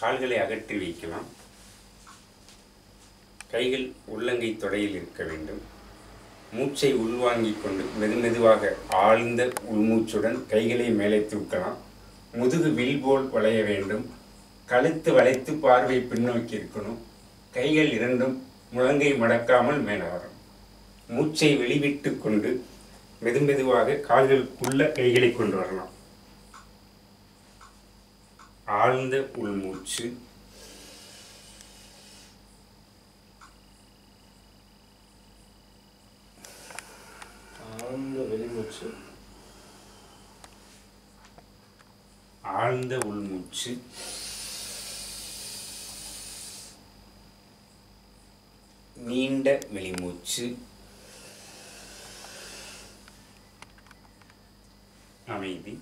கால்களை அகற்றி வைக்கலாம். கைகள் உள்ளங்கை தொடையில் இருக்க வேண்டும். மூச்சை உள்வாங்கிக் கொண்டு மெதுமெதுவாக ஆழ்ந்த உள்மூச்சுடன் கைகளை மேலே தூக்கலாம். முதுகு வில் போல் வளைய வேண்டும். கழுத்து வளைத்து பார்வை பின்னோக்கி இருக்கணும். கைகள் இரண்டும் முழங்கை மடக்காமல் மேலே வரும் மூச்சை வெளிவிட்டு கொண்டு மெதுமெதுவாக கால்களுக்குள்ள கைகளை கொண்டு வரலாம். ஆழ்ந்த உள்மூச்சு ஆழ்ந்த வெளிமூச்சு ஆழ்ந்த உள்மூச்சு நீண்ட வெளிமூச்சு அமைதி.